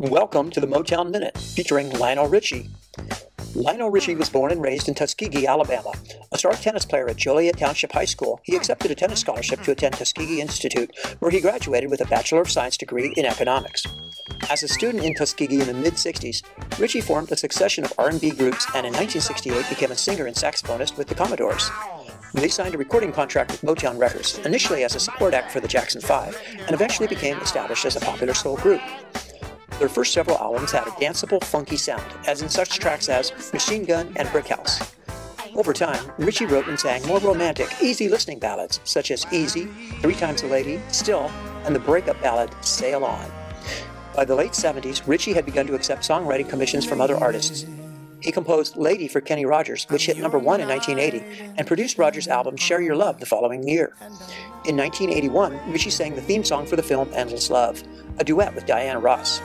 Welcome to the Motown Minute, featuring Lionel Richie. Lionel Richie was born and raised in Tuskegee, Alabama. A star tennis player at Joliet Township High School, he accepted a tennis scholarship to attend Tuskegee Institute, where he graduated with a Bachelor of Science degree in economics. As a student in Tuskegee in the mid-60s, Richie formed a succession of R&B groups and in 1968 became a singer and saxophonist with the Commodores. They signed a recording contract with Motown Records, initially as a support act for the Jackson 5, and eventually became established as a popular soul group. Their first several albums had a danceable, funky sound, as in such tracks as Machine Gun and Brick House. Over time, Richie wrote and sang more romantic, easy listening ballads such as Easy, Three Times a Lady, Still, and the breakup ballad Sail On. By the late 70s, Richie had begun to accept songwriting commissions from other artists. He composed Lady for Kenny Rogers, which hit number one in 1980, and produced Rogers' album Share Your Love the following year. In 1981, Richie sang the theme song for the film Endless Love, a duet with Diana Ross.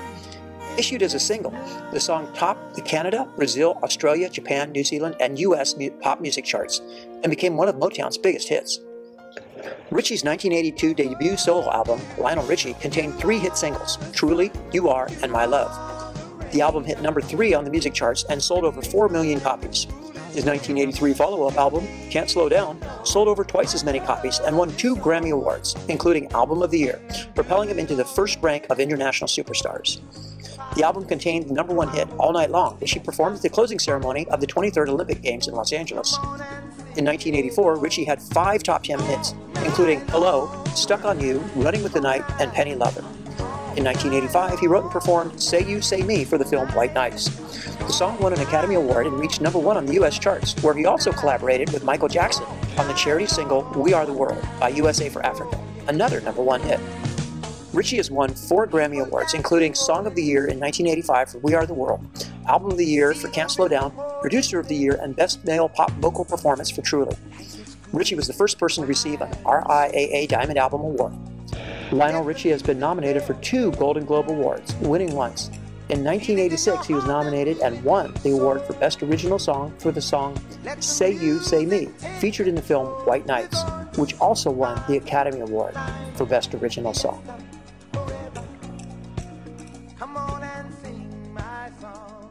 Issued as a single, the song topped the Canada, Brazil, Australia, Japan, New Zealand, and US pop music charts and became one of Motown's biggest hits. Richie's 1982 debut solo album, Lionel Richie, contained three hit singles Truly, You Are, and My Love. The album hit number three on the music charts and sold over 4 million copies. His 1983 follow up album, Can't Slow Down, sold over twice as many copies and won two Grammy Awards, including Album of the Year, propelling him into the first rank of international superstars. The album contained the number one hit, All Night Long, which she performed at the closing ceremony of the 23rd Olympic Games in Los Angeles. In 1984, Richie had five top 10 hits, including Hello, Stuck on You, Running with the Night, and Penny Lover. In 1985, he wrote and performed Say You, Say Me for the film White Nights. The song won an Academy Award and reached number one on the U.S. charts, where he also collaborated with Michael Jackson on the charity single We Are the World by USA for Africa, another number one hit. Richie has won four Grammy Awards, including Song of the Year in 1985 for We Are the World, Album of the Year for Can't Slow Down, Producer of the Year, and Best Male Pop Vocal Performance for Truly. Richie was the first person to receive an RIAA Diamond Album Award. Lionel Richie has been nominated for two Golden Globe Awards, winning once. In 1986, he was nominated and won the award for Best Original Song for the song Say You, Say Me, featured in the film White Nights, which also won the Academy Award for Best Original Song. Come on and sing my song.